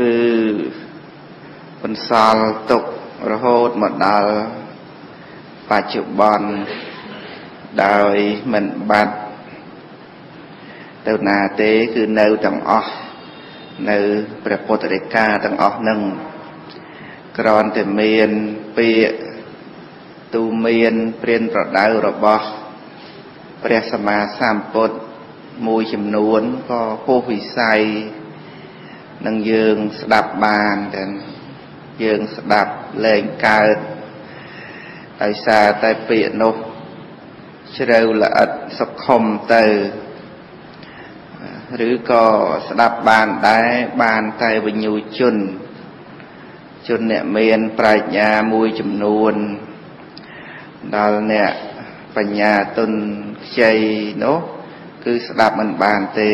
គឺបន្សល់ទុករហូតមកដល់បច្ចុប្បន្នដោយមិនបាត់ទៅណាទេគឺនៅទាំងអស់នៅព្រះពុទ្ធរិកាទាំងអស់នឹងក្រនតែមានពាក្យទូមានព្រានប្រដៅរបស់ ព្រះសម្មាសម្ពុទ្ធមួយចំនួនក៏ហួសវិស័យ នឹងយើងស្ដាប់បានតែយើងស្ដាប់លែងកើតដោយសារតែពាក្យនោះជ្រៅល្អិតសុខុមទៅឬក៏ស្ដាប់បានដែរបានតែវិញ្ញូជន ជនអ្នកមានប្រាជ្ញាមួយចំនួន ដល់អ្នកបញ្ញាទុនខ្ចីនោះគឺស្ដាប់មិនបានទេ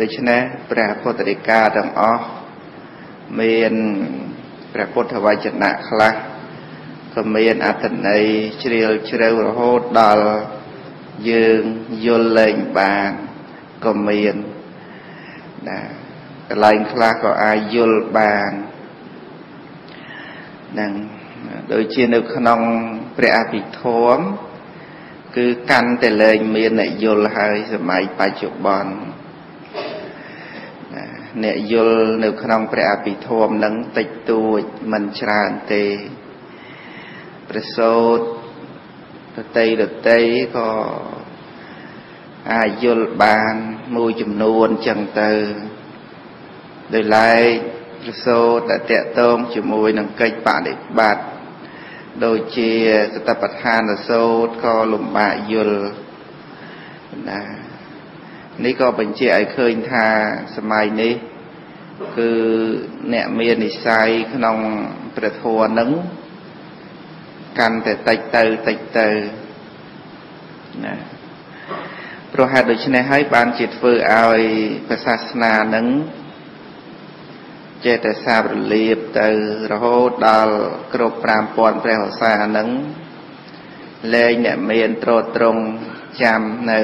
ដូច្នេះព្រះពុទ្ធរិកាទាំងអស់មានព្រះពុទ្ធវចនៈខ្លះក៏មានអត្ថន័យជ្រាលជ្រៅរហូតដល់យើងយល់លែងបានក៏មានណាកន្លែងខ្លះក៏អាចយល់បាននឹងដូចជានៅក្នុងព្រះអភិធម្មគឺកាន់តែលែងមានអ្នកយល់ហើយសម័យបច្ចុប្បន្ន អ្នកយល់នៅក្នុងព្រះអភិធម្មនឹងតិចតួចមិនច្រើនទេប្រសូតដតីដតីក៏អាចយល់បានមួយចំនួនចឹងទៅដោយឡែកប្រសូតតតតងជាមួយនឹងកិច្ចបដិបត្តិដូចជាសតបដ្ឋានសូត្រក៏លំបាកយល់ណា នេះក៏បញ្ជាក់ឲ្យឃើញថាសម័យនេះគឺអ្នកមាននិស័យក្នុងព្រះធម៌នឹងកាន់តែតិចទៅតិចទៅណាព្រោះហេតុដូច្នេះហើយបានជាធ្វើឲ្យព្រះសាសនានឹងចេះតែសាបរលាបទៅរហូតដល់គ្រប់5000ព្រះវស្សានឹងលែងអ្នកមានត្រត្រង់ចាំនៅ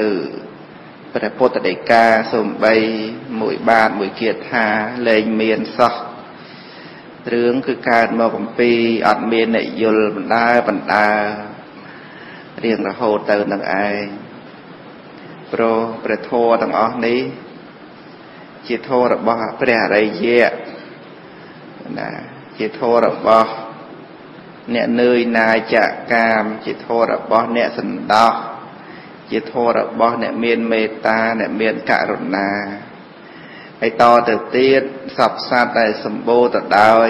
ព្រះពុទ្ធដីកាសំបីមួយបាទមួយគៀតថាលែងមានសោះរឿងគឺកើតមកអំពីអត់មានអ្នកយល់បណ្ដើបណ្ដើរៀងរហូតទៅនឹងឯងព្រោះព្រះធម៌ទាំងអស់នេះ ជាធម៌របស់ព្រះអរិយៈណាជាធម៌របស់អ្នកនឿយណាយចកាម ជាធម៌របស់អ្នកសន្តោស ជាធម៌របស់អ្នកមានមេត្តាអ្នកមានករុណាហើយតទៅទៀតសពសត្វដែលសម្បូរទៅដោយ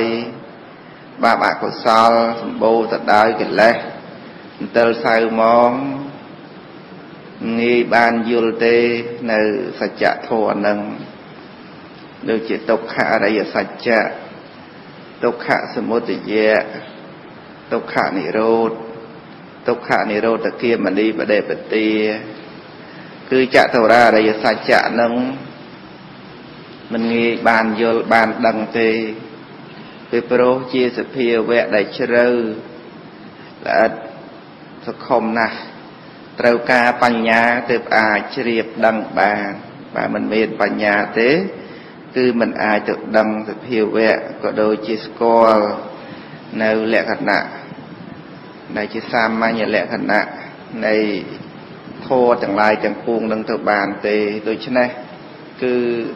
បាបអកុសលសម្បូរទៅដោយកិលេសអន្តិលសៅមកងាយបានយល់ទេនៅសច្ចធម៌នឹងដូចជាទុក្ខអរិយសច្ចៈទុក្ខសមុទយៈទុក្ខនិរោធ ទុក្ខនិរោធគាមនីបដិបទាគឺចតុរារិយសច្ចៈនឹងមិនងាយបានយល់បានដឹងទេពីព្រោះជាសភាវៈដែលជ្រៅល្អិតសុខុមណាស់ត្រូវការបញ្ញាទើបអាចជ្រាបដឹងបានបើមិនមានបញ្ញាទេ គឺមិនអាចទៅដឹងសភាវៈក៏ដូចជាស្គាល់នៅលក្ខណៈ ដែលជាសាមញ្ញលក្ខណៈនៃធម៌ទាំងឡាយទាំងពួងនឹងទៅបានទេដូច្នេះគឺ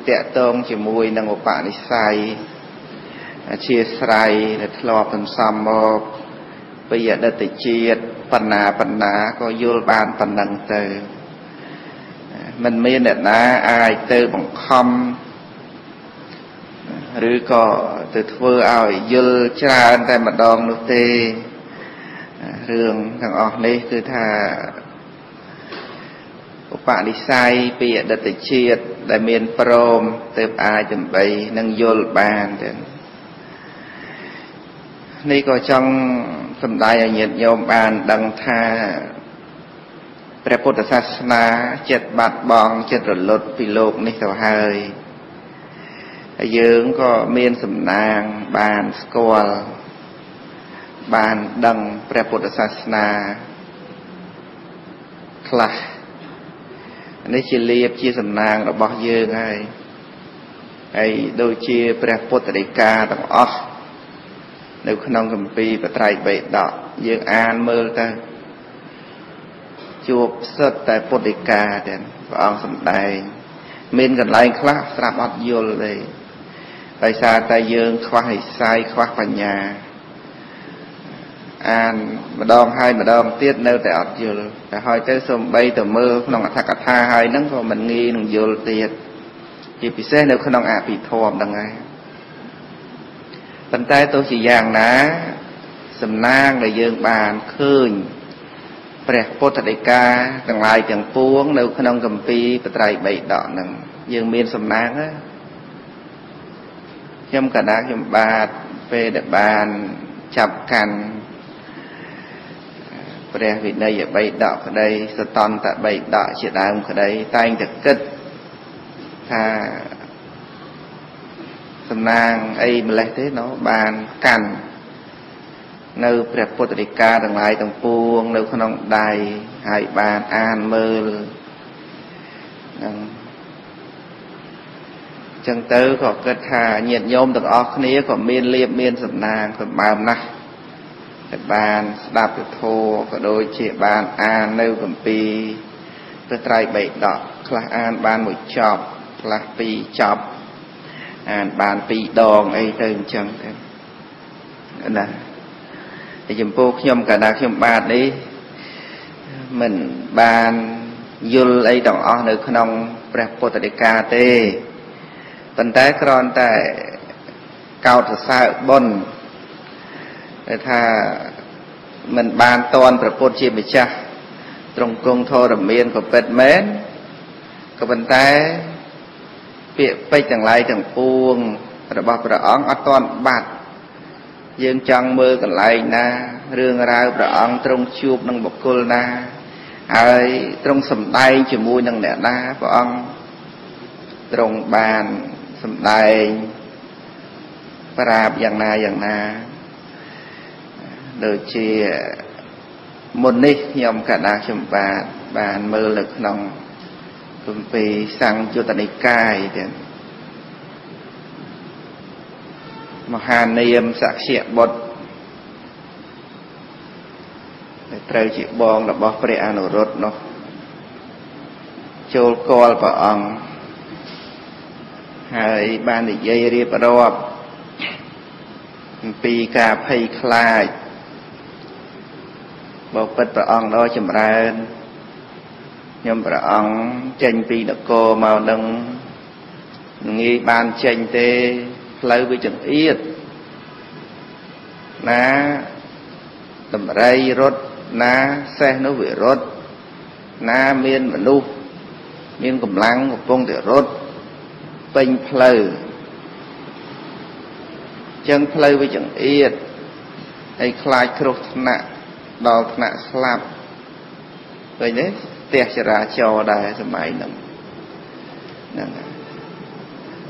តកតងជាមួយនឹងឧបនិស្ស័យអធិស្រ័យដែលធ្លាប់សន្សំមកពីអតីតជាតិបណ្ណាបណ្ណាក៏យល់បានប៉ុណ្ណឹងទៅមិនមានអ្នកណាអាចទៅបង្ខំឬក៏ទៅធ្វើឲ្យយល់ច្រើនតែម្ដងនោះទេ រឿងទាំងអស់នេះគឺថាឧបនិស្ស័យពីអតីតជាតិដែលមានព្រមទើបអាចដើម្បីនឹងយល់បានទៅនេះក៏ចង់សំដែងឲ្យញាតិញោមបានដឹងថាព្រះពុទ្ធសាសនាចិត្តបាត់បង់ចិត្តរលត់ពីโลกនេះទៅហើយហើយយើងក៏មានសំណាងបានស្គាល់ បានដឹងព្រះពុទ្ធសាសនាខ្លះនេះជាលៀបជាសំណាងរបស់យើងហើយពហើយដូចជាព្រះពុទ្ធដីកាទាំងអស់នៅក្នុងគម្ពីរបត្រៃបេដកយើងអានមើលទៅជួបសិតតែពុទ្ធដីកាទាំងព្រះអង្គសម្ដែងមានកន្លែងខ្លះស្រាប់អត់យល់ទេដោយសារតែយើងខ្វះឥស័យខ្វះបញ្ញា អានម្ដងហើយម្ដងទៀតនៅតែអត់យល់តែហើយទៅសំបីទៅមើលក្នុងអត្ថកថាហើយហ្នឹងក៏មិនងាយនឹងយល់ទៀតជាពិសេសនៅក្នុងអភិធម្មហ្នឹងហើយប៉ុន្តែទោះជាយ៉ាងណា សំណាងដែលយើងបានឃើញព្រះពុទ្ធដីកាទាំងឡាយទាំងពួង នៅ ក្នុងកម្ពីបត្រៃបីដកហ្នឹងយើងមានសំណាងណាខ្ញុំកណ្ដាលខ្ញុំបាទពេលដែលបានចាប់កាន់ ព្រះវិន័យបីដកក្តីសតន្តបីដកជាដើមក្តីតែងតែគិតថាសំណាងអីម្លេះទេណោះបានកាន់នៅព្រះពុទ្ធដីកាទាំងឡាយទាំងពួង នៅក្នុងដៃហើយបានអានមើលនឹងចឹងទៅក៏គិតថាញាតិញោមទាំងអស់គ្នាក៏មានលៀបមានសំណាងសម្បើមណាស់ តែបានស្ដាប់ពធក៏ដូចជាបានអាននៅគម្ពីរព្រះត្រៃបិដកខ្លះអានបានមួយចប់ខ្លះពីរចប់អានបានពីរដងអីទៅអញ្ចឹងទៅណាតែចំពោះខ្ញុំកាលណាខ្ញុំបាទនេះមិនបានយល់អីទាំងអស់នៅក្នុងព្រះពុទ្ធដីកាទេប៉ុន្តែគ្រាន់តែកោតសរសើរបុណ្យដែល ថាមិនបានតន់ប្រពុតជាម្ចាស់ត្រង់គង់ធរមានក៏ពិតមែនក៏ប៉ុន្តែពាក្យពេចទាំងឡាយទាំងពួងរបស់ព្រះអង្គអត់តន់បាត់យើងចង់មើលកន្លែងណារឿងរ៉ាវព្រះអង្គទ្រង់ជួបនឹងបុគ្គលណាហើយទ្រង់សម្ដែងជាមួយនឹងអ្នកណាព្រះអង្គទ្រង់បានសម្ដែងប្រាប់យ៉ាងណាយ៉ាងណា ដូចជាមុននេះខ្ញុំកណ្ដាលខ្ញុំបាទបានមើលនៅក្នុងគម្ពីរសង្យុត្តនិកាយទាំងមហានាមសក្យបុត្រដែលត្រូវជាបងរបស់ព្រះអនុរុទ្ធនោះចូលកលព្រះអង្គហើយបាននិយាយរៀបរាប់អំពីការភ័យខ្លាច បបិទ្ធព្រះអង្គដ៏ចម្រើនខ្ញុំព្រះអង្គចេញពីនគរមកនឹងងាយបានចេញទេផ្លូវវាចង្អៀតណាតម្រៃរត់ណាសេះនោះវារត់ណាមានមនុស្សមានកម្លាំងកំពុងតែរត់ពេញផ្លូវចឹងផ្លូវវាចង្អៀតហើយខ្លាចគ្រោះថ្នាក់ ដល់ថ្នាក់ស្លាប់ឃើញទេផ្ទះចរាចរណ៍ដែរសម័យហ្នឹងហ្នឹង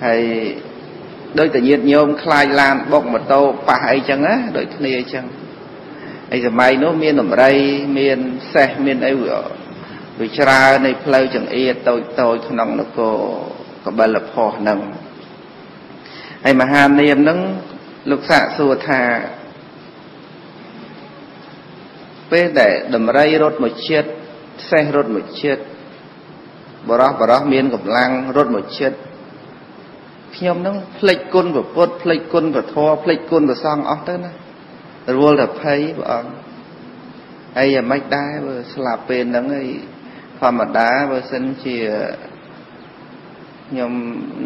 ហើយដូចតែញាតញោមខ្លាចឡានបុកម៉ូតូប៉ះអីចឹងណាដូចគ្នាអញ្ចឹងហើយសម័យនោះមានដំរីមានសេះមានអីវាច្រើននៃផ្លូវចង្អៀតតូចតូចក្នុងនគរកបិលផុសហ្នឹងហើយមហានាមហ្នឹងលោកសាកសួរថា ពេលដែលដំរីរត់មកចិត្តសេះរត់មកចិត្តបរោះបរោះមានកម្លាំងរត់មកចិត្តខ្ញុំនឹងភ្លេចគុណព្រះពុទ្ធភ្លេចគុណព្រះធម៌ភ្លេចគុណព្រះសង្ឃអស់ទៅណារវល់តែភ័យព្រះអង្គហើយយ៉ាងម៉េចដែរបើស្លាប់ពេលហ្នឹងហើយធម្មតាបើសិនជាខ្ញុំ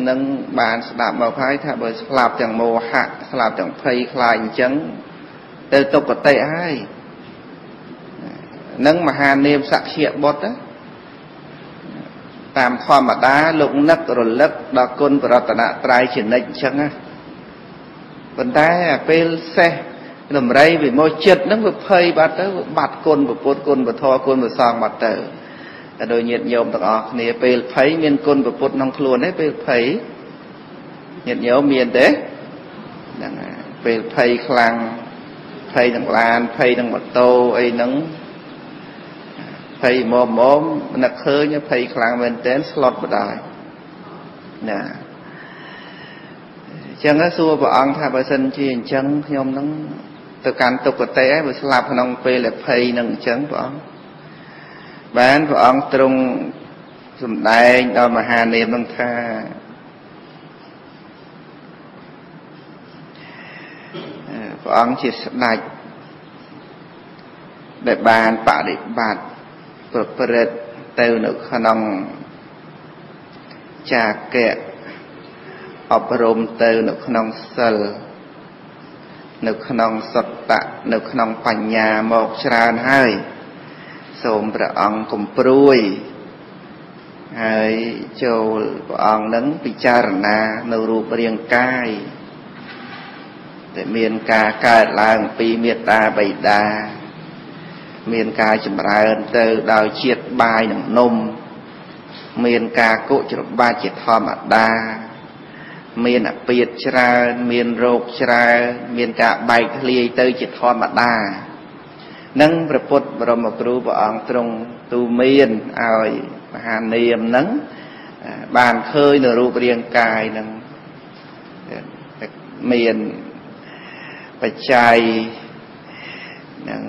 នឹងបានស្ដាប់មកហើយថាបើស្លាប់ទាំងមោហៈស្លាប់ទាំងភ័យខ្លាចអញ្ចឹងទៅទុគតិហើយ នឹងមហានាមសក្យបុត្រតាមធម្មតាលោកនឹករលឹកដល់គុណបរតនត្រ័យជានិច្ចអញ្ចឹងណាប៉ុន្តែពេលសេះដំរីវិមោចិត្តហ្នឹងវាភ័យបាត់ទៅវាបាត់គុណពុទ្ធគុណពធគុណប្រសងបាត់ទៅតែដូចញាតិញោមទាំងអស់គ្នាពេលភ័យមានគុណពុទ្ធក្នុងខ្លួនទេពេលភ័យញាតិញោមមានទេហ្នឹងពេលភ័យខ្លាំងភ័យទាំងឡានភ័យទាំងម៉ូតូអីហ្នឹង ភ័យមកមកនឹកឃើញភ័យខ្លាំងមែនទែនស្លុតបដាយណាចឹងសួរព្រះអង្គថាបើសិនជាអញ្ចឹងខ្ញុំនឹងទៅកាន់ទុគតិហើយបើស្លាប់ក្នុងពេលភ័យនឹងអញ្ចឹងព្រះអង្គបានព្រះអង្គទ្រង់សម្ដែងដល់មហានាមនឹងថាព្រះអង្គជាស្ដេចដែលបានបដិបត្តិ ប្រព្រឹត្តទៅនៅក្នុងចាកៈអប់រំទៅនៅក្នុងសិលនៅក្នុងសត្តៈនៅក្នុងបញ្ញាមកច្រើនហើយ សូមព្រះអង្គគំព្រួយហើយចូលព្រះអង្គនឹងពិចារណានៅរូបរាងកាយដែលមានការកើតឡើងពីមេត្តាបិតា មានការចម្រើនទៅដោយជាតិបាយនិងនំ មានការគុច្របាច់ជាធម្មតាមានអពាតច្រើនមានរោគច្រើនមានការបែកធ្លាយទៅជាធម្មតានឹងព្រះពុទ្ធបរមគ្រូព្រះអង្គទ្រង់ទូមានឲ្យមហានាមនឹងបានឃើញនៅរូបរាងកាយនឹងមានបច្ច័យនឹង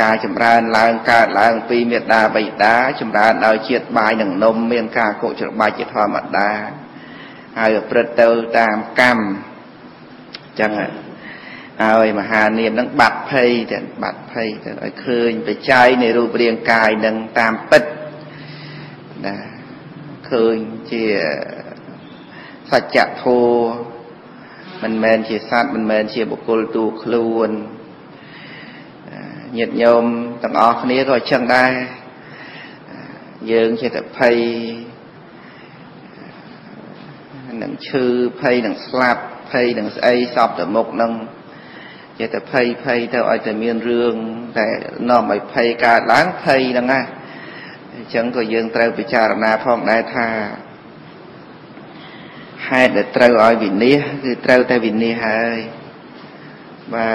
ការចម្រើនឡើងកើតឡើងពីមេដាបៃតាចម្រើនដោយជាតិបាយនិងនំមានការកុច្របាច់ជាធម្មតាហើយប្រព្រឹត្តទៅតាមកម្មចឹងហើយមហានាមនឹងបាត់ភ័យទៅបាត់ភ័យទៅឲ្យឃើញបច្ច័យនៃរូបរាងកាយនឹងតាមពិតណាឃើញជាសច្ចធម៌មិនមែនជាសត្វមិនមែនជាបុគ្គលទូខ្លួន ញាតិញោមទាំងអស់គ្នាក៏អញ្ចឹងដែរយើងចេះតែភ័យនឹងឈឺភ័យនឹងស្លាប់ភ័យនឹងស្អីសពទៅមុខនឹងចេះតែភ័យភ័យទៅឲ្យតែមានរឿងតែនាំឲ្យភ័យកើតឡើងភ័យហ្នឹងណាអញ្ចឹងក៏យើងត្រូវពិចារណាផងដែរថាហេតុដែលត្រូវឲ្យវិនិច្ឆ័យគឺត្រូវតែវិនិច្ឆ័យហើយបើ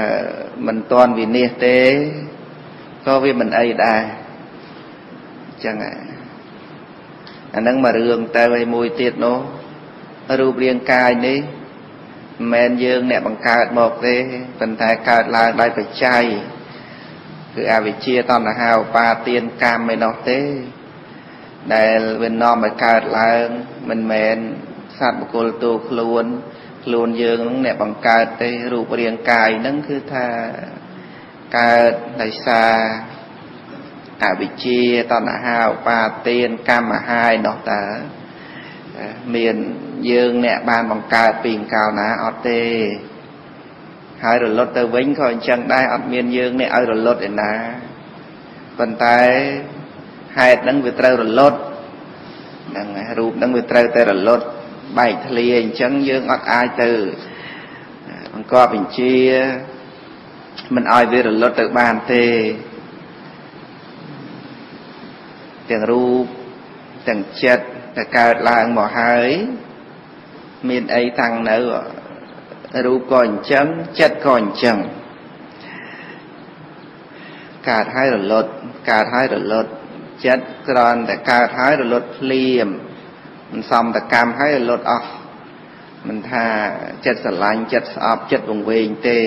មិនតន់វិនិច្ឆ័យទេ ក៏វាមិនអីដែរអញ្ចឹងអាហ្នឹងមករឿងទៅឲ្យមួយទៀតនោះរូបរាងកាយនេះមិនមែនយើងអ្នកបង្កើតមកទេប៉ុន្តែកើតឡើងដោយបច្ច័យគឺអវិជ្ជាតណ្ហាឧបាទានកម្មឯនោះទេដែលវានាំឲ្យកើតឡើងមិនមែនសត្វបុគ្គលតួខ្លួន ខ្លួនយើងនឹងអ្នកបង្កើតទេរូបរាងកាយនឹងគឺថា កើតដោយសារអវិជ្ជាតណ្ហាឧបាទានកម្មហាយនោះតើមានយើងអ្នកបានបង្កើតពីកាលណាអត់ទេហើយរលត់ទៅវិញក៏អញ្ចឹងដែរអត់មានយើងអ្នកឲ្យរលត់ឯណាប៉ុន្តែហេតុហ្នឹងវាត្រូវរលត់ហ្នឹងរូបហ្នឹងវាត្រូវតែរលត់បែកធ្លាយអញ្ចឹងយើងអត់អាចទៅបង្កប់បញ្ជា មិនឲ្យវារលត់ទៅបានទេទាំងរូបទាំងចិត្តតែកើតឡើងមកហើយ មានអីតាំងនៅរូបក៏អញ្ចឹងចិត្តក៏អញ្ចឹងកើតហើយរលត់កើតហើយរលត់ចិត្តគ្រាន់តែកើតហើយរលត់ភ្លាមមិនសមតកម្មហើយរលត់អស់មិនថាចិត្តស្រឡាញ់ចិត្តស្អប់ចិត្តវង្វេងទេ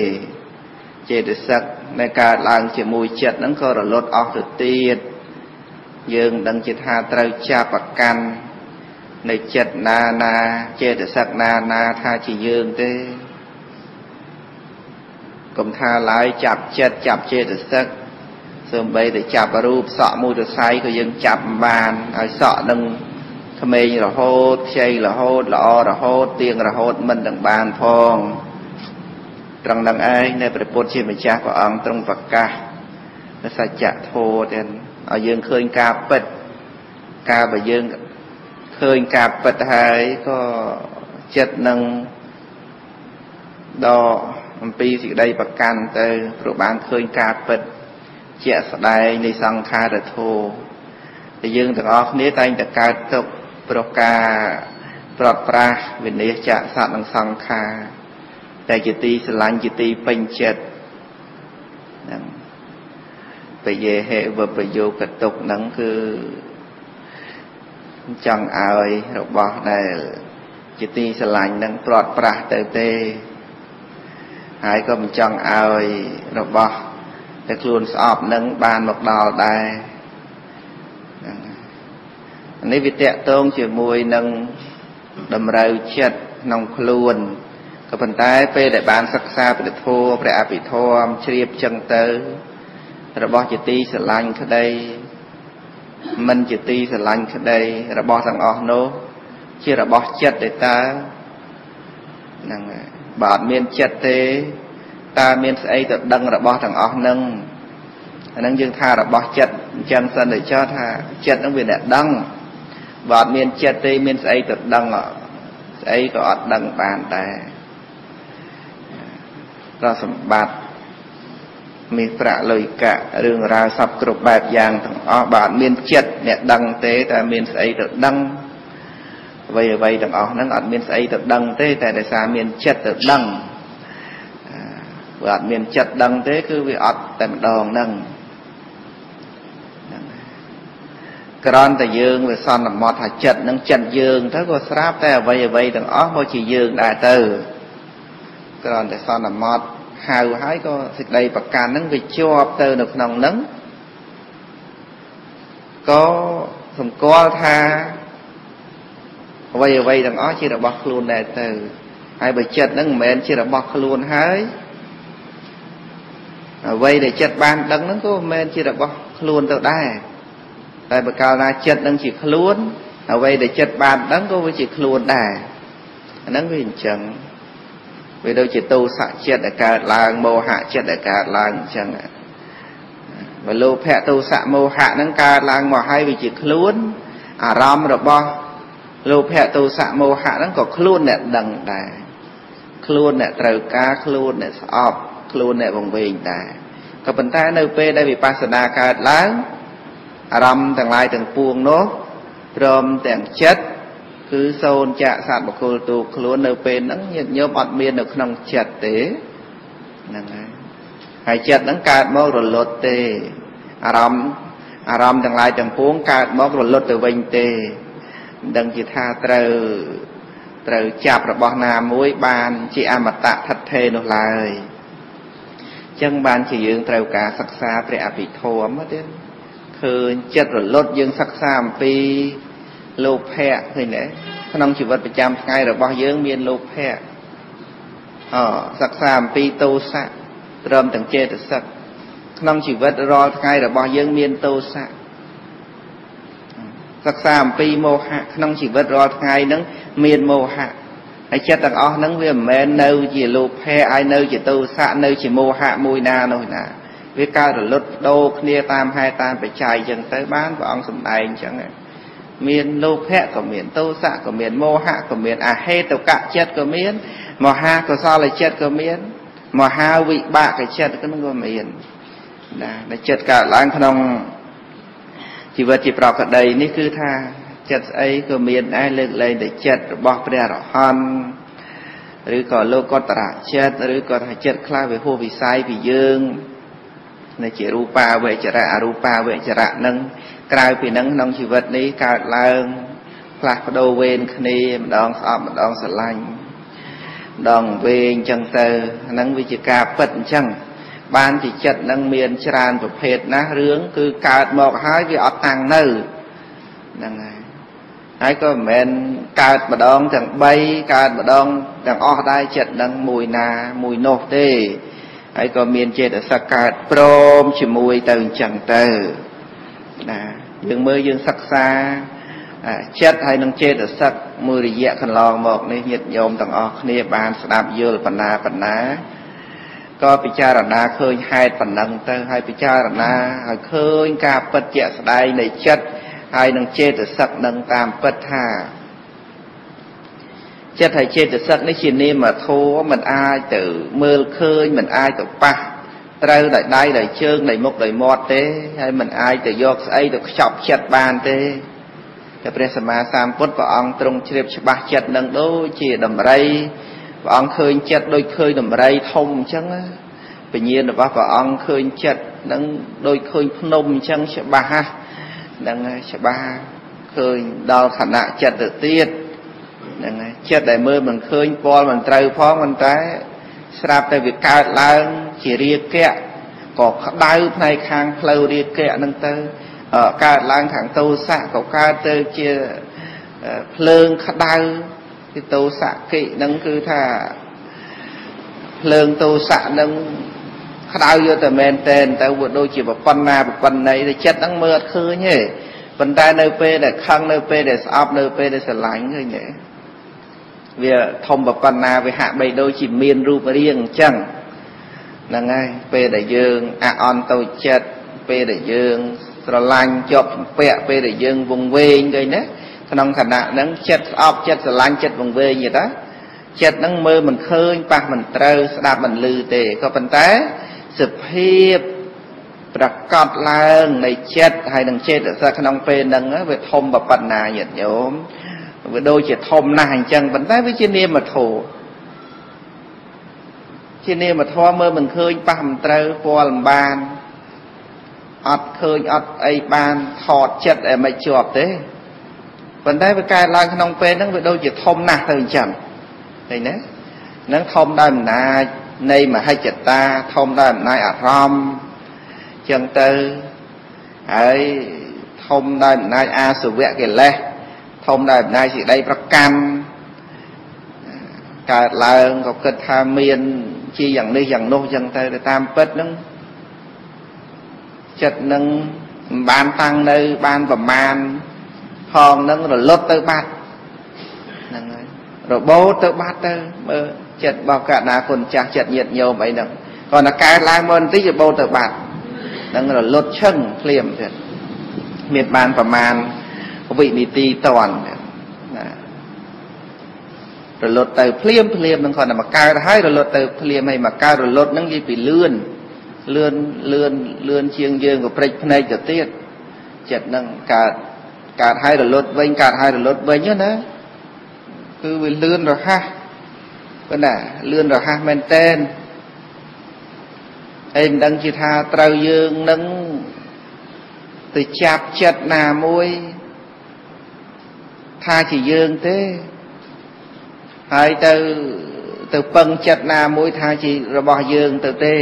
ចេតសិកដែលកើតឡើងជាមួយចិត្តហ្នឹងក៏រលត់អស់ទៅទៀតយើងដឹងជាថាត្រូវចាប់ប្រកាន់នៃចិត្តណាណាចេតសិកណាណាថាជាយើងទេកុំថាឡើយចាប់ចិត្តចាប់ចេតសិកសូម្បីតែចាប់រូបសក់មួយទៅស័យក៏យើងចាប់មិនបានហើយសក់នឹងក្មេងរហូតខ្ចីរហូតល្អរហូតទៀងរហូតមិនទាំងបានផង ត្រង់នឹងឯងនៅព្រះពុទ្ធជាម្ចាស់ព្រះអង្គទ្រង់ប្រកាសសច្ចធម៌ទាំងឲ្យយើងឃើញការពិតការបើយើងឃើញការពិតហើយក៏ចិត្តនឹងដកអំពីសេចក្តីប្រកាន់ទៅព្រោះបានឃើញការពិតជាក់ស្ដែងនៃសង្ខារធម៌ដែលយើងទាំងអស់គ្នាតែងតែកើតទុកប្រការប្រត់ប្រាស់វិនិច្ឆ័យសត្វនិងសង្ខារ តែជាទីស្រឡាញ់ជាទីពេញចិត្តហ្នឹងបយេហេវបយោកតុកហ្នឹងគឺចង់ឲ្យរបស់ដែលជាទីស្រឡាញ់នឹងព្រាត់ប្រាសទៅទេហើយក៏មិនចង់ឲ្យរបស់តែខ្លួនស្អប់នឹងបានមកដល់ដែរនេះវាតកតងជាមួយនឹងតម្រូវចិត្តក្នុងខ្លួន ក៏ប៉ុន្តែពេលដែលបានសិក្សាព្រះធម៌ព្រះអភិធម្មជ្រាបចឹងទៅ របស់ជាទីស្រឡាញ់ក្តីមិនជាទីស្រឡាញ់ក្តី របស់ទាំងអស់នោះជារបស់ចិត្តទេតើហ្នឹងបើអត់មានចិត្តទេតើមានស្អីទៅដឹងរបស់ទាំងអស់ហ្នឹងអាហ្នឹងយើងថារបស់ចិត្តអញ្ចឹងសិនទៅចោះថាចិត្តហ្នឹងវាអ្នកដឹងបើអត់មានចិត្តទេមានស្អីទៅដឹងស្អីក៏អត់ដឹងបានដែរ ប្រសម្បត្តិមានប្រាក់លុយកៈរឿងរ៉ាវសពគ្រប់បែបយ៉ាងទាំងអស់បើអត់មានចិត្តអ្នកដឹងទេតែមានស្អីទៅដឹងអ្វីអ្វីទាំងអស់ហ្នឹងអត់មានស្អីទៅដឹងទេតែដោយសារមានចិត្តទៅដឹងបើអត់មានចិត្តដឹងទេគឺវាអត់តែម្ដងហ្នឹងក្រន់តែយើងវាសន្មត់ថាចិត្តនឹងចិត្តយើងទៅក៏ស្រាប់តែអ្វីអ្វីទាំងអស់មកជាយើងដែរទៅ ក្រន់តែសន្មត់ហៅហើយក៏សេចក្តីប្រកាន់ហ្នឹងវាជាប់ទៅនៅក្នុងហ្នឹងក៏សម្គាល់ថាអ្វីអ្វីទាំងអស់ជារបស់ខ្លួនដែរទៅហើយបើចិត្តហ្នឹងមិនមែនជារបស់ខ្លួនហើយអ្វីដែលចិត្តបានដឹងហ្នឹងក៏មិនមែនជារបស់ខ្លួនទៅដែរតែបើកាលណាចិត្តនឹងជាខ្លួនអ្វីដែលចិត្តបានដឹងក៏វាជាខ្លួនដែរអាហ្នឹងវាអញ្ចឹង វាដូចជាទោសៈចិត្តដែលកើតឡើងមោហៈចិត្តដែលកើតឡើងអញ្ចឹងបើលោភៈទោសៈមោហៈហ្នឹងកើតឡើងមកហើយវាជាខ្លួនអារម្មណ៍របស់លោភៈទោសៈមោហៈហ្នឹងក៏ខ្លួនអ្នកដឹងដែរខ្លួនអ្នកត្រូវការខ្លួនអ្នកស្អប់ខ្លួនអ្នកវង្វេងដែរក៏ប៉ុន្តែនៅពេលដែលវិបស្សនាកើតឡើងអារម្មណ៍ទាំងឡាយទាំងពួងនោះព្រមទាំងចិត្ត គឺសូនចាក់សត្វបកុលទូខ្លួននៅពេលហ្នឹងញាតិញោមអត់មាននៅក្នុងចិត្តទេហ្នឹងហើយហើយចិត្តហ្នឹងកើតមករលត់ទេអារម្មណ៍អារម្មណ៍ទាំងឡាយទាំងពួងកើតមករលត់ទៅវិញទេមិនដឹងជាថាត្រូវត្រូវចាប់របស់ណាមួយបានជាអមតៈថិតថេរនោះឡើយចឹងបានជាយើងត្រូវការសិក្សាព្រះអភិធម្មទេឃើញចិត្តរលត់យើងសិក្សាអំពី លោភៈឃើញទេក្នុងជីវិតប្រចាំថ្ងៃរបស់យើងមានលោភៈអសិក្សាអំពីទោសៈត្រឹមទាំងចេតសិកក្នុងជីវិតរាល់ថ្ងៃរបស់យើងមានទោសៈសិក្សាអំពីមោហៈក្នុងជីវិតរាល់ថ្ងៃហ្នឹងមានមោហៈហើយចិត្តទាំងអស់ហ្នឹងវាមិនមែននៅជាលោភៈហើយនៅជាទោសៈនៅជាមោហៈមួយណានោះណាវាកើតរលត់បដូរគ្នាតាមហេតុតាមបច្ច័យចឹងទៅបានព្រះអង្គសម្ដែងចឹង មានលោភៈក៏មានទោសៈក៏មានមោហៈក៏មានអហេតុកៈចិត្តក៏មាន មហាកុសលចិត្តក៏មាន មហាវិបាកចិត្តក៏មានណាដែលចិត្តកើតឡើងក្នុងជីវិតជាប្រកដីនេះគឺថាចិត្តស្អីក៏មានដែរលើកលែងតែចិត្តរបស់ព្រះរហន្តឬក៏លោកតរៈចិត្តឬក៏ថាចិត្តខ្លះវាហួសវិស័យពីយើងនៅជារូបាវចរៈអរូបាវចរៈនឹង ក្រៅពីនឹងក្នុងជីវិតនេះកើតឡើងផ្លាស់ប្ដូរវេនគ្នាម្ដងស្អប់ម្ដងស្រឡាញ់ម្ដងវែងចឹងទៅហ្នឹងវាជាការពិតអញ្ចឹងបានជាចិត្តនឹងមានច្រើនប្រភេទណាស់រឿងគឺកើតមកហើយវាអត់តាំងនៅហ្នឹងហើយហើយក៏មិនមែនកើតម្ដងទាំង3កើតម្ដងទាំងអស់ដែរចិត្តនឹងមួយណាមួយនោះទេហើយក៏មានចេតសិកកើតព្រមជាមួយទៅអញ្ចឹងទៅ ណាយើងមើលយើងសិក្សាចិត្តហើយនឹងចេតសិកមួយរយៈកន្លងមកនេះញាតិញោមទាំងអស់គ្នាបានស្ដាប់យល់បណ្ណាបណ្ណាក៏ពិចារណាឃើញហេតុប៉ុណ្ណឹងទៅហើយពិចារណាហើយឃើញការពិតជាក់ស្ដែងនៃចិត្តហើយនឹងចេតសិកនឹងតាមពិតថាចិត្តហើយចេតសិកនេះជានាមធម៌មិនអាចទៅមើលឃើញមិនអាចទៅប៉ះ ត្រូវដោយដៃដោយជើងដោយមុខដោយមាត់ទេហើយមិនអាចទៅយកស្អីទៅខ្ចប់ចិត្តបានទេតែព្រះសម្មាសម្ពុទ្ធព្រះអង្គទ្រង់ជ្រាបច្បាស់ចិត្តនឹងដូចជាដំរីព្រះអង្គឃើញចិត្តដូចឃើញដំរីធំអញ្ចឹងបញ្ញារបស់ព្រះអង្គឃើញចិត្តនឹងដូចឃើញភ្នំអញ្ចឹងច្បាស់ហ្នឹងច្បាស់ឃើញដល់ខណៈចិត្តទៅទៀតហ្នឹងហើយចិត្តដែលមើលមិនឃើញពលមិនត្រូវផងប៉ុន្តែស្រាប់តែវាកើតឡើង ជារាគៈក៏ក្តៅផ្នែកខាងផ្លូវរាគៈហ្នឹងទៅកើតឡើងខាងទោសៈក៏កើតទៅជាភ្លើងក្តៅគឺទោសៈកិហ្នឹងគឺថាភ្លើងទោសៈហ្នឹងក្តៅយកតែមែនតែនទៅវាដូចជាប្រប៉ុណ្ណាប្រប៉ុណ្ណីតែចិត្តហ្នឹងមើលអត់ឃើញទេប៉ុន្តែនៅពេលដែលខឹងនៅពេលដែលស្អប់នៅពេលដែលស្រឡាញ់ឃើញទេវាធំប្រប៉ុណ្ណាវាហាក់បីដូចជាមានរូបរាងអញ្ចឹង ហ្នឹងហើយពេលដែលយើងអអន់ទៅចិត្តពេលដែលយើងស្រឡាញ់ជាប់ចម្ពាក់ពេលដែលយើងវង្វេងឃើញណាក្នុងខណៈហ្នឹងចិត្តស្អប់ចិត្តស្រឡាញ់ចិត្តវង្វេងយីតាចិត្តហ្នឹងមើលមិនឃើញប៉ះមិនត្រូវស្ដាប់មិនឮទេក៏ប៉ុន្តែសភាពប្រកបឡើងនៃចិត្តហើយនឹងចេតសិកក្នុងពេលហ្នឹងវាធំបបណ្ណាញាតិញោមវាដូចជាធំណាស់អញ្ចឹងប៉ុន្តែវាជានាមធម៌ ជានាមធម៌មើលមិនឃើញប៉ះមិនត្រូវពាល់មិនបានអត់ឃើញអត់អីបានថតចិត្តឲ្យមិនជាប់ទេប៉ុន្តែវាកើតឡើងក្នុងពេលហ្នឹងវាដូចជាធំណាស់ទៅអញ្ចឹងឃើញទេនឹងធំដោយអំណាចនៃមហិច្ឆតាធំដោយអំណាចអារម្មណ៍ចឹងទៅហើយធំដោយអំណាចអាសវៈកិលេសធំដោយអំណាចសេចក្តីប្រកាន់កើតឡើងក៏គិតថាមាន ជាយ៉ាងនេះយ៉ាងនោះចឹងទៅតាមពិតហ្នឹងចិត្តនឹងមិនបានតាំងនៅបានប្រមាណផងនឹងរលត់ទៅបាត់ហ្នឹងហើយរបូតទៅបាត់ទៅមើលចិត្តរបស់កណ្ដាគុណចាស់ចិត្តញាតញោមអីហ្នឹងគាត់តែកើតឡើងមកបន្តិចរបូតទៅបាត់ហ្នឹងរលត់ឈឹងភ្លាមទៀតមានបានប្រមាណវិនិតិតន់ណា រលត់ទៅភ្លាមភ្លាមនឹងគាត់តែមកកើតហើយរលត់ទៅភ្លាមហើយមកកើតរលត់ហ្នឹងនិយាយពីលឿនលឿនលឿនលឿនជាងយើងក៏ព្រិចភ្នែកទៅទៀតចិត្តនឹងកើតកើតហើយរលត់វិញកើតហើយរលត់វិញណាគឺវាលឿនរហ័សប៉ុន្តែលឿនរហ័សមែនតែនហើយមិនដឹងជាថាត្រូវយើងនឹងទៅចាប់ចិត្តណាមួយថាជាយើងទេ ហើយទៅទៅពឹងចិត្តណាមួយថាជារបស់យើងទៅទេ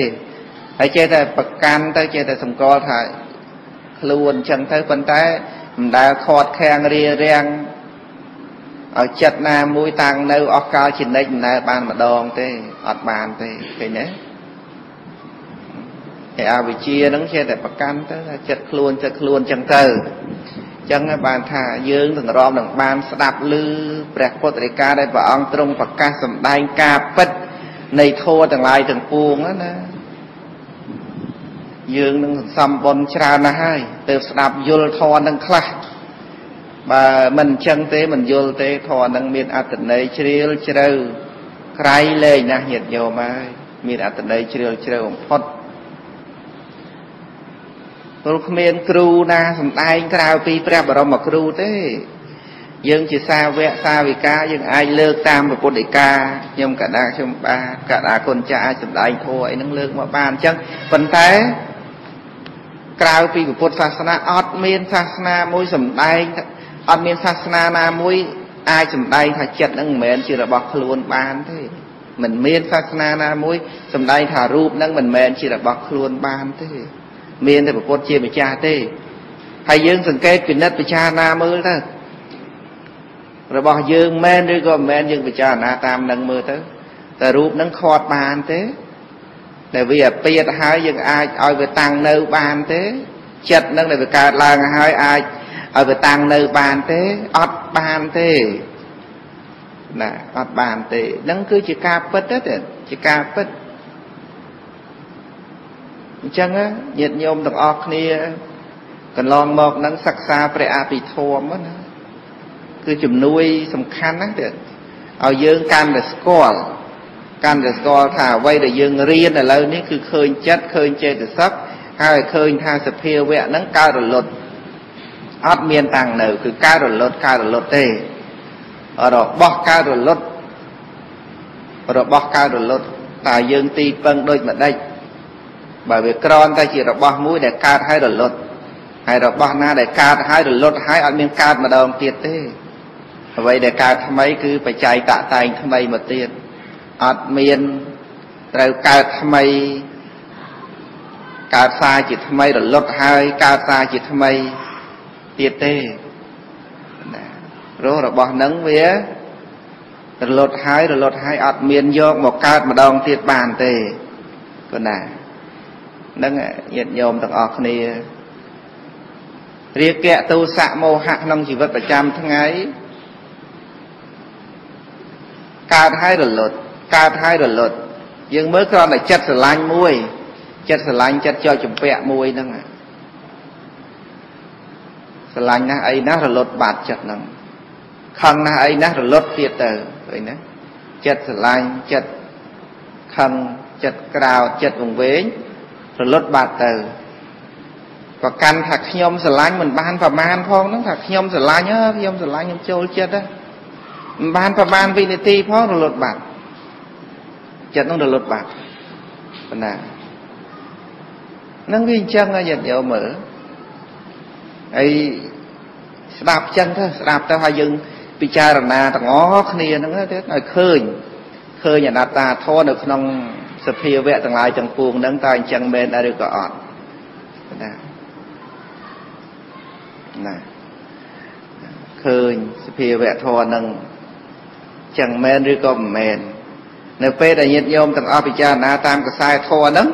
ហើយចេះតែប្រកាន់ទៅចេះតែសម្គាល់ថាខ្លួនអញ្ចឹងទៅប៉ុន្តែមិនដែលខាត់ខាំងរារាំងឲ្យចិត្តណាមួយតាំងនៅអស់កាលជានិច្ចមិនដែលបានម្ដងទេអត់បានទេឃើញទេហើយអវិជ្ជាហ្នឹងចេះតែប្រកាន់ទៅថាចិត្តខ្លួនចិត្តខ្លួនអញ្ចឹងទៅអញ្ចឹងបានថាយើងទាំងរំនឹងបានស្ដាប់ឮព្រះពុទ្ធរិកាដែលព្រះអង្គទ្រង់ប្រកាសសម្ដែងការពិតនៃធម៌ទាំងឡាយទាំងពួងណាយើងនឹងសន្សំបុណ្យច្រើនណាស់ហើយទើបស្ដាប់យល់ធម៌នឹងខ្លះបើមិនអញ្ចឹងទេមិនយល់ទេធម៌នឹងមានអត្តន័យជ្រាលជ្រៅក្រៃលែងណាស់ញាតិញោមហើយមានអត្តន័យជ្រាលជ្រៅបំផុត ព្រោះគ្មានគ្រូណាសំដែងក្រៅពីព្រះបរមគ្រូទេយើងជាសាវកសាវិកាយើងអាចលើកតាមពុទ្ធដីកាខ្ញុំកដាខ្ញុំបាទកដាគុណចាស់អាចសំដែងធัวអីហ្នឹងលើកមកបានអញ្ចឹងប៉ុន្តែក្រៅពីពុទ្ធសាសនាអត់មានសាសនាមួយសំដែងអត់មានសាសនាណាមួយអាចសំដែងថាចិត្តហ្នឹងមិនមែនជារបស់ខ្លួនបានទេមិនមានសាសនាណាមួយសំដែងថារូបហ្នឹងមិនមែនជារបស់ខ្លួនបានទេ មានតែពុទ្ធជាម្ចាស់ទេហើយយើងសង្កេតពិនិត្យពិចារណាមើលទៅរបស់យើងមែនឬក៏មិនមែនយើងពិចារណាតាមនឹងមើលទៅតែរូបហ្នឹងខាត់បានទេតែវាអាពាតហើយយើងអាចឲ្យវាតាំងនៅបានទេចិត្តហ្នឹងដែលវាកើតឡើងហើយអាចឲ្យវាតាំងនៅបានទេអត់បានទេណាអត់បានទេហ្នឹងគឺជាការពិតទេជាការពិត អញ្ចឹងញាតិញោមទាំងអស់គ្នាកន្លងមកហ្នឹងសិក្សាព្រះអភិធម្មណាគឺជំនួយសំខាន់ណាស់ទៀតឲ្យយើងកាន់តែស្គាល់កាន់តែស្គាល់ថាអ្វីដែលយើងរៀនឥឡូវនេះគឺឃើញចិត្តឃើញចេតសិកហើយឃើញថាសភាវៈហ្នឹងកើតរលត់អត់មានតាំងនៅ គឺកើតរលត់កើតរលត់ទេរបស់កើតរលត់របស់កើតរលត់តើយើងទីពឹងដូចម្ដេច បើវាក្រនតែជារបស់មួយដែលកើតហើយរលត់ហើយរបស់ណាដែលកើតហើយរលត់ហើយអត់មានកើតម្ដងទៀតទេអ្វីដែលកើតថ្មីគឺបច្ច័យតតែងថ្មីមកទៀតអត់មានត្រូវកើតថ្មីកើតសារជាថ្មីរលត់ហើយកើតសារជាថ្មីទៀតទេណាព្រោះរបស់នឹងវារលត់ហើយរលត់ហើយអត់មានយកមកកើតម្ដងទៀតបានទេប៉ុណ្ណា នឹងញាតិញោមទាំងអស់គ្នារាគៈទោសៈមោហៈក្នុងជីវិតប្រចាំថ្ងៃកើតហើយរលត់កើតហើយរលត់យើងមើលគ្រាន់តែចិត្តស្រឡាញ់មួយ ចិត្តស្រឡាញ់ចិត្តជាប់ចម្ពាក់មួយហ្នឹងស្រឡាញ់ណាស់អីណាស់រលត់បាត់ចិត្តហ្នឹងខឹងណាស់អីណាស់រលត់ទៀតទៅឃើញណាចិត្តស្រឡាញ់ចិត្តខឹងចិត្តក្រោតចិត្តវង្វេង រលត់បាត់ទៅក៏កាន់ថាខ្ញុំស្រឡាញ់មិនបានប្រមាណផងហ្នឹងថាខ្ញុំស្រឡាញ់អើខ្ញុំស្រឡាញ់ខ្ញុំចូលចិត្តហ្នឹងមិនបានប្រមាណវិនាទីផងរលត់បាត់ចិត្តហ្នឹងរលត់បាត់ប៉ុណ្ណាហ្នឹងវាអញ្ចឹងញាតិញោមមើលហើយស្ដាប់ចឹងទៅស្ដាប់ទៅហើយយើងពិចារណាទាំងអស់គ្នាហ្នឹងទៅឲ្យឃើញឃើញអនត្តាធម៌នៅក្នុង សភាវៈទាំងឡាយទាំងពួងហ្នឹងតើអញ្ចឹងមែនដែរឬក៏អត់ណាណាឃើញសភាវៈធម៌ហ្នឹងចឹងមែនឬក៏មិនមែននៅពេលដែលញាតិញោមទាំងអស់ពិចារណាតាមកខ្សែធម៌ហ្នឹង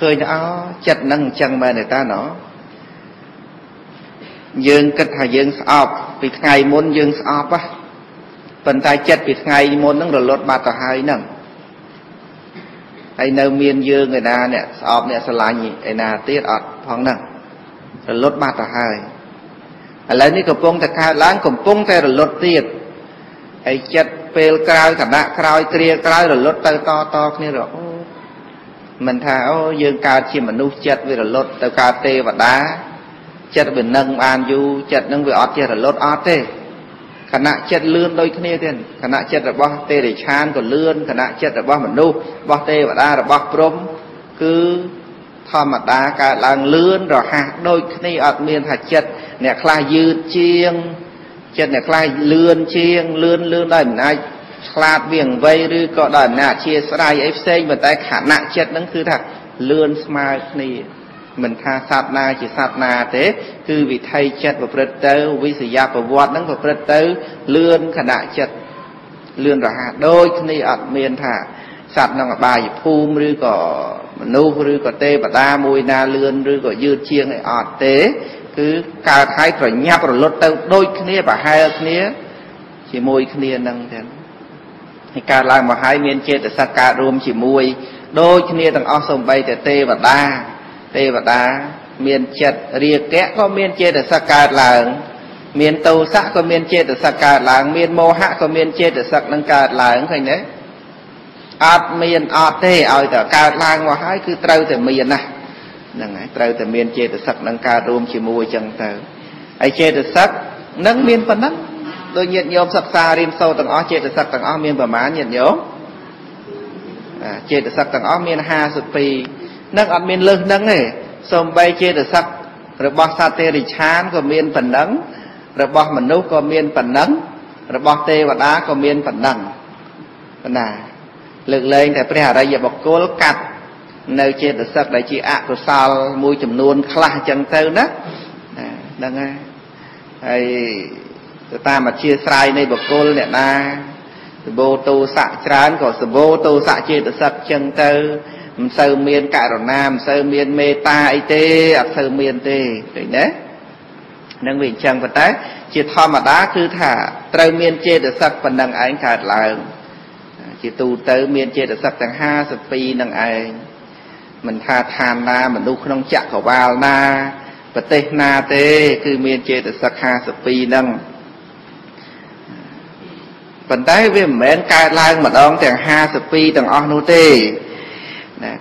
ឃើញថាអូចិត្តហ្នឹងអញ្ចឹងមែនទេតាណោះយើងគិតថាយើងស្អប់ពីថ្ងៃមុនយើងស្អប់ហ៎ប៉ុន្តែចិត្តពីថ្ងៃមុនហ្នឹងរលត់បាត់ទៅហើយហ្នឹង ហើយនៅមានយើងឯណាអ្នកស្អប់អ្នកស្រឡាញ់ឯណាទៀតអត់ផងហ្នឹងរលត់បាត់ទៅហើយឥឡូវនេះកំពុងតែកើតឡើងកំពុងតែរលត់ទៀតហើយចិត្តពេលក្រោយគណៈក្រោយគ្រាក្រោយរលត់ទៅតតគ្នារហូតមិនថាអូយើងកើតជាមនុស្សចិត្តវារលត់ទៅកើតទេវតាចិត្តវានឹងបានយូរចិត្តនឹងវាអត់ចេះរលត់អត់ទេ ខណៈចិត្តលឿនដូចគ្នាទៀតខណៈចិត្តរបស់ទេរិឆានក៏លឿនខណៈចិត្តរបស់មនុស្សរបស់ទេវតារបស់ព្រំគឺធម្មតាកើតឡើងលឿនរហ័សដូចគ្នាអត់មានថាចិត្តអ្នកខ្លះយឺតជាងចិត្តអ្នកខ្លះលឿនជាងលឿនលឿនដោយមិនអាចឆ្លាតវាងវៃឬក៏ដោយអំណាចជាស្រ័យអីផ្សេងប៉ុន្តែខណៈចិត្តហ្នឹងគឺថាលឿនស្មើគ្នា មិនថាសត្វណាជាសត្វណាទេ គឺវិថីចិត្តប្រព្រឹត្តទៅ វិសយប្រវត្តិហ្នឹងប្រព្រឹត្តទៅលឿនខណៈចិត្តលឿនរហ័សដូចគ្នាអត់មានថាសត្វក្នុងអបាយភូមិឬក៏មនុស្សឬក៏ទេវតាមួយណាលឿនឬក៏យឺតជាងអីអត់ទេ គឺកើតហើយប្រញាប់រលត់ទៅដូចគ្នាប្រហែលគ្នា ជាមួយគ្នានឹងទាំងហើយកើតឡើងមកហើយមានចេតសិកកើតរួមជាមួយ ដូចគ្នាទាំងអស់សំបីតែទេវតា ទេវតាមានចិត្តរាគៈក៏មានចេតសិកកើតឡើង មានតោសៈក៏មានចេតសិកកើតឡើង មានមោហៈក៏មានចេតសិកនឹងកើតឡើងឃើញទេអត់មានអត់ទេឲ្យតែកើតឡើងមកហើយគឺត្រូវតែមានណាហ្នឹងហើយត្រូវតែមានចេតសិកនឹងកើតរួមជាមួយអញ្ចឹងទៅហើយចេតសិកនឹងមានប៉ុណ្ណឹងដូចញាតិញោមសិក្សារៀនសូត្រទាំងអស់ចេតសិកទាំងអស់មានប្រមាណញាតិញោមចេតសិកទាំងអស់មាន52 នឹងអត់មានលើសនឹងទេសំបីចេតសិករបស់សត្វទេរិឆានក៏មានប៉ុណ្ណឹងរបស់មនុស្សក៏មានប៉ុណ្ណឹងរបស់ទេវតាក៏មានប៉ុណ្ណឹងប៉ុណ្ណាលើកលែងតែព្រះអរិយបុគ្គលកាត់នៅចេតសិកដែលជាអកុសលមួយចំនួនខ្លះអញ្ចឹងទៅណាហ្នឹងហើយហើយទៅតាមអធិស្ឋាននៃបុគ្គលអ្នកណាសបោទោសៈច្រើនក៏សបោទោសៈចេតសិកចឹងទៅ មិនសូវមានករណាមិនសូវមានមេត្តាអីទេអត់សូវមានទេឃើញទេនឹងវាអញ្ចឹងប៉ុន្តែជាធម្មតាគឺថាត្រូវមានចេតសិកប៉ុណ្ណឹងឯងកើតឡើង ជាទូទៅមានចេតសិកទាំង52នឹងឯងមិនថាឋានណាមនុស្សក្នុងចក្រវាលណាប្រទេសណាទេ គឺមានចេតសិក52នឹងប៉ុន្តែវាមិនមែនកើតឡើងម្ដងទាំង52ទាំងអស់នោះទេណា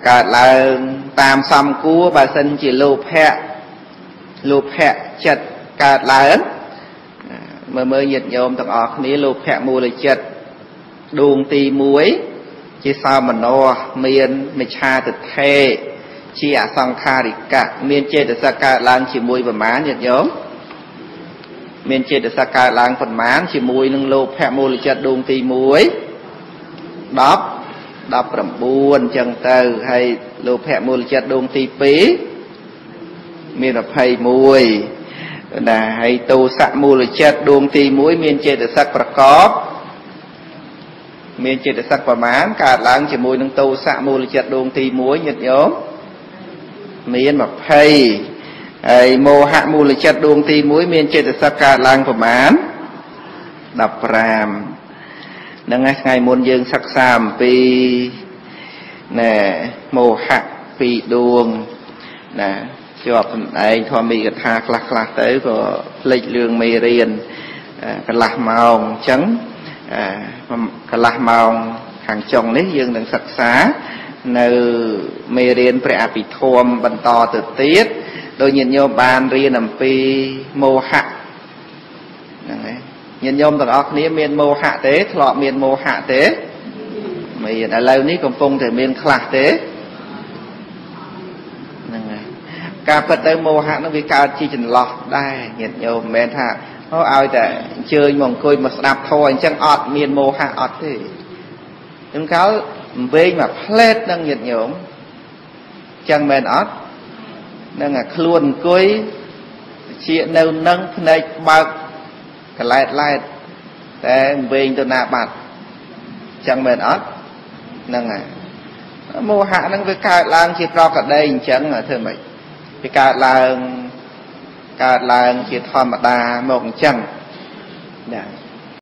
កើតឡើងតាមសំគួរបើសិនជាលោភៈលោភៈចិត្តកើតឡើងមើលមើលញាតិញោមទាំងអស់គ្នាលោភៈមូលចិត្តដួងទី1ជាសោមនស្សមានមិឆាទិដ្ឋិជាអសង្ខារិកៈមានចេតសិកកើតឡើងជាមួយប្រមាណញាតិញោមមានចេតសិកកើតឡើងប៉ុន្មានជាមួយនឹងលោភៈមូលចិត្តដួងទី1 10 19អញ្ចឹងទៅហើយលោភៈមូលចិត្តដួងទី2មាន21ណាហើយទោសៈមូលចិត្តដួងទី1មានចេតសិកប្រកបមានចេតសិកប្រមាណកើតឡើងជាមួយនឹងទោសៈមូលចិត្តដួងទី1ញាតិញោមមាន20ហើយមោហៈមូលចិត្តដួងទី1មានចេតសិកកើតឡើងប្រមាណ15ហ្នឹងហើយថ្ងៃមុនយើងសិក្សាអំពីណែមោហៈពីរដួងណាជាប់សំដែងធម្មីកថាខ្លះខ្លះទៅក៏ភ្លេចរឿងមេរៀនកន្លះម៉ោងអញ្ចឹងកន្លះម៉ោងខាងចុងនេះយើងនឹងសិក្សានៅមេរៀនព្រះអភិធម្មបន្តទៅទៀតដោយញាតិញោមបានរៀនអំពីមោហៈហ្នឹងហើយ ញាតិញោមទាំងអស់គ្នាមានមោហៈទេធ្លាប់មានមោហៈទេមានឥឡូវនេះកំពុងតែមានខ្លះទេហ្នឹងហើយការពិតទៅមោហៈនឹងវាកើតជាចន្លោះដែរញាតិញោមមិនមែនថាអូឲ្យតែអញ្ជើញមកអង្គុយមកស្ដាប់ធម៌អញ្ចឹងអត់មានមោហៈអត់ទេចឹងកាលវែងមកផ្លែតនឹងញាតិញោមចឹងមែនអត់នឹងអាខ្លួនអង្គុយជានៅនឹងភ្នែកបើក កលែតឡែតតែវែងទៅណាបាត់ចឹងមែនអត់ហ្នឹងហើយមោហៈហ្នឹងវាកើតឡើងជាប្រកដីអញ្ចឹងធ្វើម៉េចវាកើតឡើងកើតឡើងជាធម្មតាមកអញ្ចឹងណា